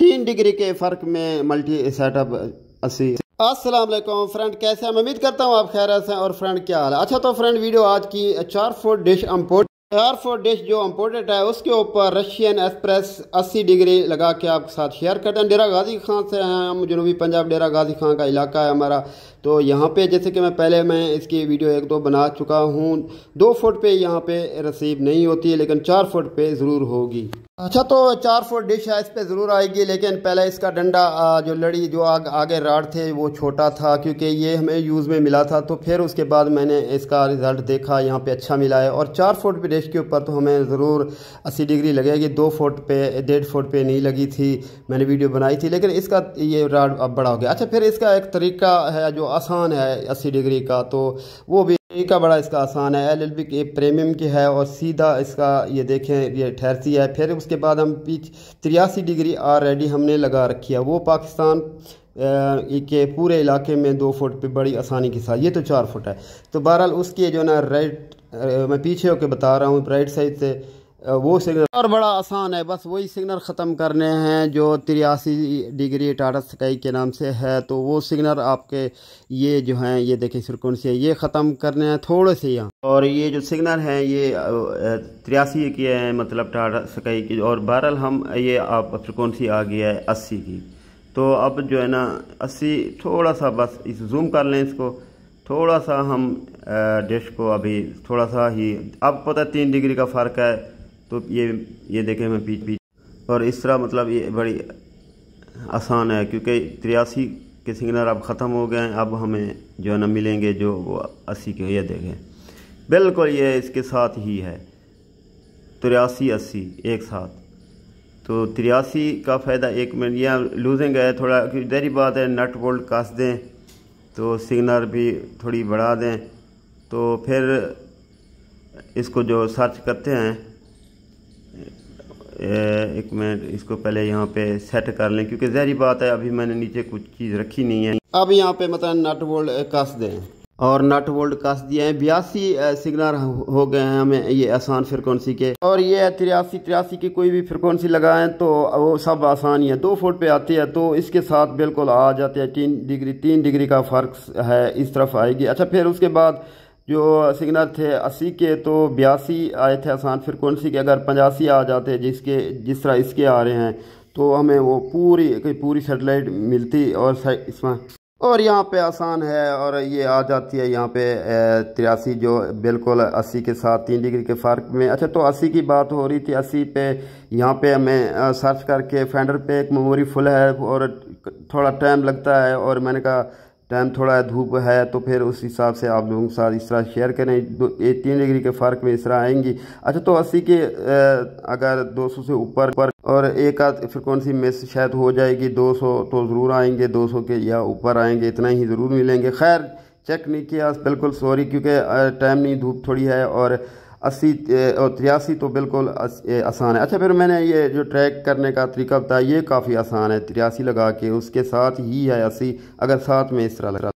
तीन डिग्री के फ़र्क में मल्टी सेटअप अस्सी असलम फ्रेंड, कैसे हैं? मैं उम्मीद करता हूँ आप खैर से और फ्रेंड, क्या हाल है? अच्छा तो फ्रेंड, वीडियो आज की चार फोर्ड डिश अम्पोर्ट चार फोर्ड डिश जो अम्पोर्टेड है, उसके ऊपर रशियन एक्सप्रेस 80 डिग्री लगा के आपके साथ शेयर करते हैं। डेरा गाजी खान से हैं हम, जनूबी पंजाब डेरा गाजी खान का इलाका है हमारा। तो यहाँ पे जैसे कि मैं पहले मैं इसकी वीडियो एक दो बना चुका हूँ। दो फुट पे यहाँ पे रसीब नहीं होती है लेकिन चार फुट पे ज़रूर होगी। अच्छा तो चार फुट डिश है इस पर ज़रूर आएगी लेकिन पहले इसका डंडा जो लड़ी जो आग, आगे राड थे वो छोटा था क्योंकि ये हमें यूज़ में मिला था। तो फिर उसके बाद मैंने इसका रिज़ल्ट देखा यहाँ पे अच्छा मिला है। और चार फुट पे डिश के ऊपर तो हमें ज़रूर अस्सी डिग्री लगेगी। दो फुट पे डेढ़ फुट पे नहीं लगी थी मैंने वीडियो बनाई थी लेकिन इसका ये राड अब बड़ा हो गया। अच्छा फिर इसका एक तरीका है जो आसान है अस्सी डिग्री का तो वो भी का बड़ा इसका आसान है एल एल बी के प्रीमियम की है और सीधा इसका ये देखें, ये ठहरती है। फिर उसके बाद हम पीछ तिरासी डिग्री ऑलरेडी हमने लगा रखी है। वो पाकिस्तान के पूरे इलाके में दो फुट पे बड़ी आसानी के साथ, ये तो चार फुट है। तो बहरहाल उसके जो ना राइट मैं पीछे होकर बता रहा हूँ राइट साइड से वो सिग्नल और बड़ा आसान है बस वही सिग्नल ख़त्म करने हैं जो तिरासी डिग्री टाटा स्काई के नाम से है तो वो सिग्नल आपके ये जो हैं ये देखिए सिरकुन से ये ख़त्म करने हैं थोड़े से यहाँ। और ये जो सिग्नल हैं ये तिरासी की है मतलब टाटा स्काई की और बहरहाल हम ये आप फ्रिक्वेंसी आ गई है अस्सी की। तो अब जो है ना अस्सी थोड़ा सा बस इस जूम कर लें इसको थोड़ा सा हम डिश को अभी थोड़ा सा ही अब पता तीन डिग्री का फ़र्क है तो ये ये देखें मैं पीछ पीछ और इस तरह मतलब ये बड़ी आसान है, क्योंकि तिरासी के सिग्नल अब ख़त्म हो गए हैं, अब हमें जो है ना मिलेंगे जो वो अस्सी के ये देखें। बिल्कुल ये इसके साथ ही है। तिरासी, अस्सी, एक साथ। तो तिरासी का फ़ायदा एक मिनट यहाँ लूजिंग है, थोड़ा देरी बात है नट बोल्ट कस दें तो सिग्नल भी थोड़ी बढ़ा दें। तो फिर इसको जो सर्च करते हैं एक मिनट, इसको पहले यहाँ पे सेट कर लें, क्योंकि जहरी बात है, अभी मैंने नीचे कुछ चीज़ रखी नहीं है। अब यहाँ पे मतलब नट बोल्ट कस दें। और नट बोल्ट कस दिए हैं, बयासी सिग्नल हो गए हैं हमें, ये आसान फ्रिक्वेंसी के। और ये है तिरासी तिरासी की कोई भी फ्रिक्वेंसी लगाएँ तो वो सब आसान ही है। दो फुट पे आती है तो इसके साथ बिल्कुल आ जाते हैं, तीन डिग्री तीन डिग्री का फ़र्क है, इस तरफ़ आएगी। अच्छा फिर उसके बाद जो सिग्नल थे अस्सी के तो बयासी आए थे आसान। फ्रिक्वेंसी के? अगर पचासी आ जाते, जिसके, जिस तरह इसके आ रहे हैं तो हमें वो पूरी पूरी सेटेलाइट मिलती और इसमें। और यहाँ पे आसान है और ये आ जाती है यहाँ पे तिरासी जो बिल्कुल अस्सी के साथ, तीन डिग्री के फ़र्क में। अच्छा तो अस्सी की बात हो रही थी, अस्सी पे यहाँ पे हमें सर्च करके फेंडर पे एक मेमोरी फुल है और थोड़ा टाइम लगता है और मैंने कहा टाइम थोड़ा धूप है तो फिर उस हिसाब से आप लोगों के साथ इस तरह शेयर करें। दो ये तीन डिग्री के फ़र्क में इस तरह आएँगी। अच्छा तो अस्सी के अगर 200 से ऊपर पर, और एक आध फ्रिक्वेंसी मिस शायद हो जाएगी 200 तो ज़रूर आएँगे 200 के या ऊपर आएँगे, इतना ही ज़रूर मिलेंगे। खैर चेक नहीं किया, बिल्कुल सॉरी क्योंकि टाइम नहीं, धूप थोड़ी है, और अस्सी और तिरासी तो बिल्कुल आसान है। अच्छा फिर मैंने ये जो ट्रैक करने का तरीका बताया, ये काफ़ी आसान है, तिरासी लगा के, उसके साथ ही है अस्सी, अगर साथ में इस तरह लगा।